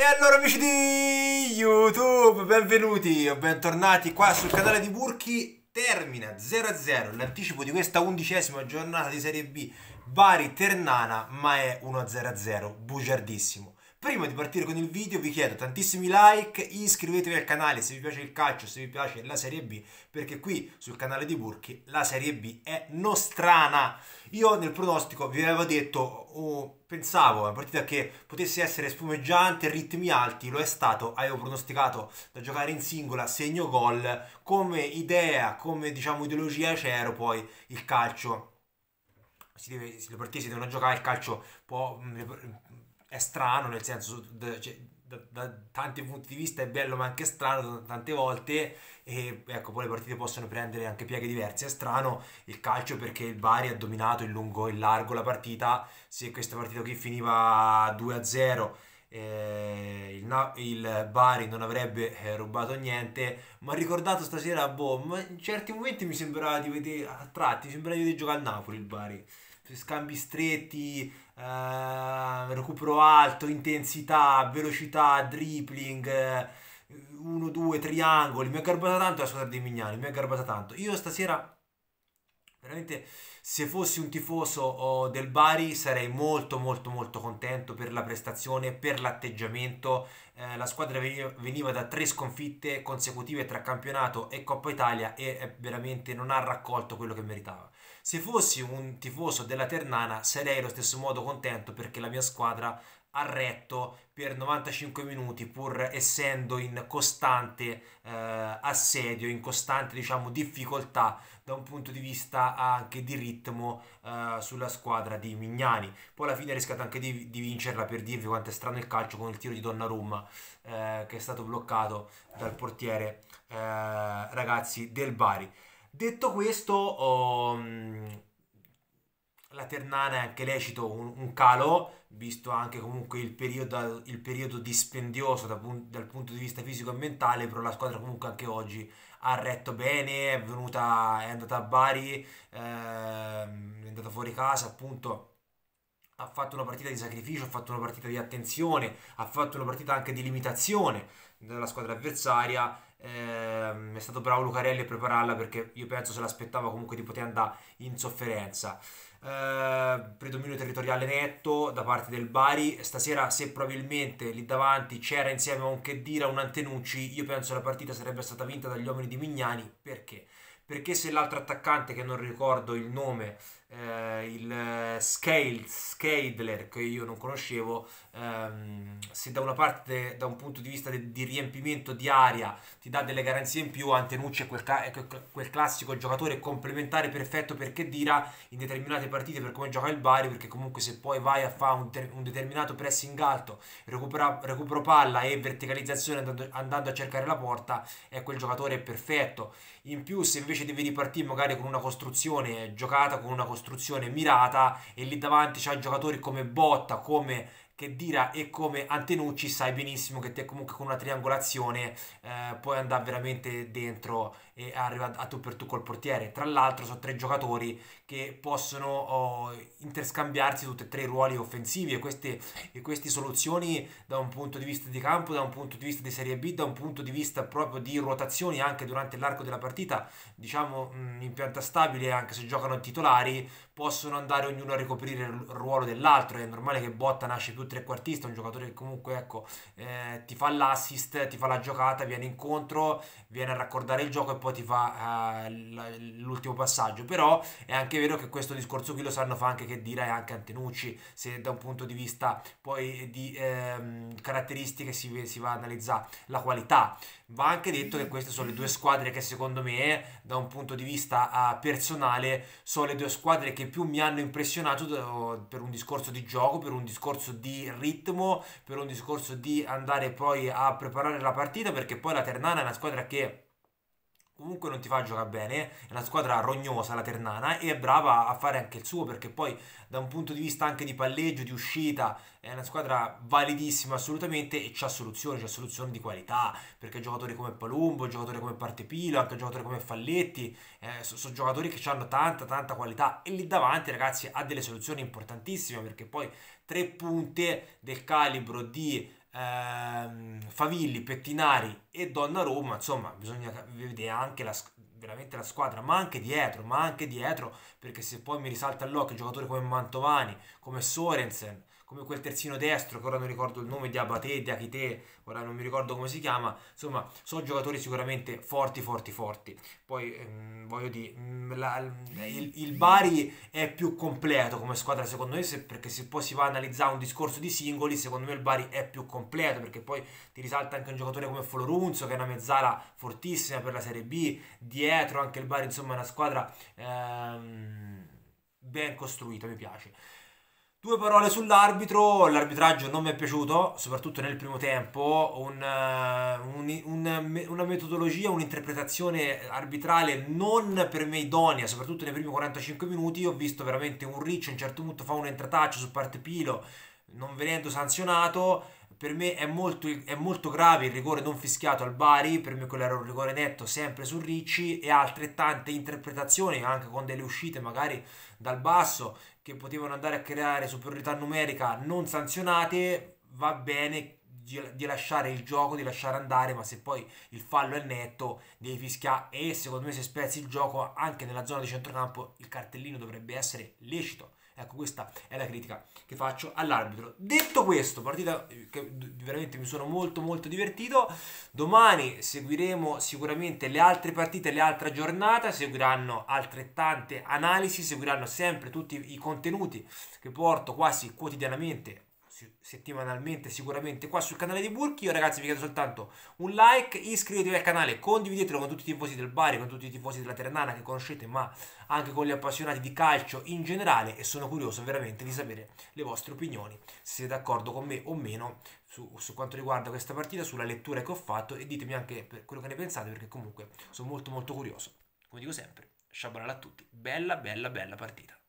E allora amici di YouTube, benvenuti o bentornati qua sul canale di Burchi. Termina 0-0 l'anticipo di questa undicesima giornata di Serie B Bari Ternana, ma è 1-0-0, bugiardissimo. Prima di partire con il video vi chiedo tantissimi like, iscrivetevi al canale se vi piace il calcio, se vi piace la Serie B, perché qui sul canale di Burchi la Serie B è nostrana. Io nel pronostico vi avevo detto, oh, pensavo una partita che potesse essere spumeggiante, ritmi alti, lo è stato, avevo pronosticato da giocare in singola, segno gol, come idea, come diciamo ideologia c'ero poi il calcio. Si deve, le partite si devono giocare, il calcio può è strano, nel senso, cioè, da, da, tanti punti di vista è bello ma anche strano tante volte e ecco poi le partite possono prendere anche pieghe diverse è strano il calcio perché il Bari ha dominato in lungo e largo la partita se questa partita qui finiva 2-0 eh, il, il, Bari non avrebbe eh, rubato niente ma ricordato stasera boh, in certi momenti mi sembrava di vedere a tratti mi sembrava di vedere giocare al Napoli il Bari scambi stretti, eh, recupero alto, intensità, velocità, dribbling, 1-2 eh, triangoli. Mi ha garbata tanto la squadra dei Mignani, mi ha garbata tanto. Io stasera, veramente, se fossi un tifoso del Bari sarei molto molto molto contento per la prestazione, per l'atteggiamento. Eh, la squadra veniva, veniva, da tre sconfitte consecutive tra campionato e Coppa Italia e eh, veramente non ha raccolto quello che meritava. Se fossi un tifoso della Ternana sarei allo stesso modo contento perché la mia squadra ha retto per 95 minuti pur essendo in costante eh, assedio, in costante diciamo difficoltà da un punto di vista anche di ritmo eh, sulla squadra di Mignani. Poi alla fine ha rischiato anche di, di, vincerla per dirvi quanto è strano il calcio con il tiro di Donnarumma eh, che è stato bloccato dal portiere eh, ragazzi del Bari. Detto questo, um, la Ternana è anche lecito un, un, calo, visto anche comunque il periodo, il periodo dispendioso da, dal punto di vista fisico e mentale, però la squadra comunque anche oggi ha retto bene, è venuta, è andata a Bari, ehm, è andata fuori casa appunto ha fatto una partita di sacrificio, ha fatto una partita di attenzione, ha fatto una partita anche di limitazione della squadra avversaria eh, è stato bravo Lucarelli a prepararla perché io penso se l'aspettava comunque di poter andare in sofferenza. Eh, predominio territoriale netto da parte del Bari. Stasera, se probabilmente lì davanti c'era insieme a un Chedira, un Antenucci, io penso la partita sarebbe stata vinta dagli uomini di Mignani. Perché? Perché se l'altro attaccante, che non ricordo il nome, eh, il eh, Scale, Scadler che io non conoscevo, ehm, se da una parte da un punto di vista de, di riempimento di aria ti dà delle garanzie in più, Antenucci è quel, è quel classico giocatore complementare perfetto perché dira in determinate partite per come gioca il Bari, perché comunque se poi vai a fare un, un determinato pressing alto, recupera, recupero palla e verticalizzazione andando, andando a cercare la porta, è quel giocatore perfetto. In più se invece devi ripartire magari con una costruzione giocata, con una costruzione costruzione mirata e lì davanti c'hai giocatori come Botta, come che Dira e come Antenucci sai benissimo che te comunque con una triangolazione eh, puoi andare veramente dentro e arriva a tu per tu col portiere. Tra l'altro sono tre giocatori che possono oh, interscambiarsi tutti e tre i ruoli offensivi e queste, e queste soluzioni da un punto di vista di campo, da un punto di vista di Serie B, da un punto di vista proprio di ruotazioni anche durante l'arco della partita, diciamo in pianta stabile anche se giocano titolari, possono andare ognuno a ricoprire il ruolo dell'altro. È normale che Botta nasce più trequartista, un giocatore che comunque ecco, eh, ti fa l'assist, ti fa la giocata, viene incontro, viene a raccordare il gioco e poi ti fa eh, l'ultimo passaggio. Però è anche vero che questo discorso qui lo sanno fa anche che dire e anche Antenucci, se da un punto di vista poi di ehm, caratteristiche si, si va a analizzare la qualità. Va anche detto che queste sono le due squadre che secondo me, da un punto di vista uh, personale, sono le due squadre che più mi hanno impressionato uh, per un discorso di gioco, per un discorso di ritmo, per un discorso di andare poi a preparare la partita, perché poi la Ternana è una squadra che comunque non ti fa giocare bene, è una squadra rognosa la Ternana e è brava a fare anche il suo perché poi da un punto di vista anche di palleggio, di uscita, è una squadra validissima assolutamente e c'ha soluzioni, c'ha soluzioni di qualità, perché giocatori come Palumbo, giocatori come Partepilo, anche giocatori come Falletti, eh, sono, sono giocatori che hanno tanta tanta qualità e lì davanti ragazzi ha delle soluzioni importantissime perché poi tre punte del calibro di ehm, Favilli, Pettinari e Donnarumma, insomma, bisogna vedere anche la, veramente la squadra, ma anche dietro, ma anche dietro, perché se poi mi risalta all'occhio giocatori come Mantovani, come Sorensen, come quel terzino destro, che ora non ricordo il nome di Abate, di Akite, ora non mi ricordo come si chiama, insomma, sono giocatori sicuramente forti, forti, forti. Poi, ehm, voglio dire, mm, la, il, il, Bari è più completo come squadra secondo me, se, perché se poi si va a analizzare un discorso di singoli, secondo me il Bari è più completo, perché poi ti risalta anche un giocatore come Folorunzo, che è una mezzala fortissima per la Serie B, dietro anche il Bari, insomma, è una squadra ehm, ben costruita, mi piace. Due parole sull'arbitro, l'arbitraggio non mi è piaciuto, soprattutto nel primo tempo, un, eh, un, un, una metodologia, un'interpretazione arbitrale non per me idonea, soprattutto nei primi 45 minuti, ho visto veramente un riccio, a un certo punto fa un entrataccio su parte Pilo, non venendo sanzionato, per me è molto, è molto, grave il rigore non fischiato al Bari, per me quello era un rigore netto sempre su Ricci e altrettante interpretazioni anche con delle uscite magari dal basso che potevano andare a creare superiorità numerica non sanzionate, va bene di lasciare il gioco, di lasciare andare, ma se poi il fallo è netto, devi fischiare e secondo me se spezzi il gioco anche nella zona di centrocampo il cartellino dovrebbe essere lecito. Ecco, questa è la critica che faccio all'arbitro. Detto questo, partita che veramente mi sono molto molto divertito. Domani seguiremo sicuramente le altre partite, le altre giornate, seguiranno altrettante analisi, seguiranno sempre tutti i contenuti che porto quasi quotidianamente settimanalmente sicuramente qua sul canale di Burki. Io ragazzi vi chiedo soltanto un like, iscrivetevi al canale, condividetelo con tutti i tifosi del Bari, con tutti i tifosi della Ternana che conoscete, ma anche con gli appassionati di calcio in generale e sono curioso veramente di sapere le vostre opinioni, se siete d'accordo con me o meno su, su quanto riguarda questa partita, sulla lettura che ho fatto e ditemi anche quello che ne pensate perché comunque sono molto molto curioso. Come dico sempre, sciabolala a tutti, bella bella bella partita.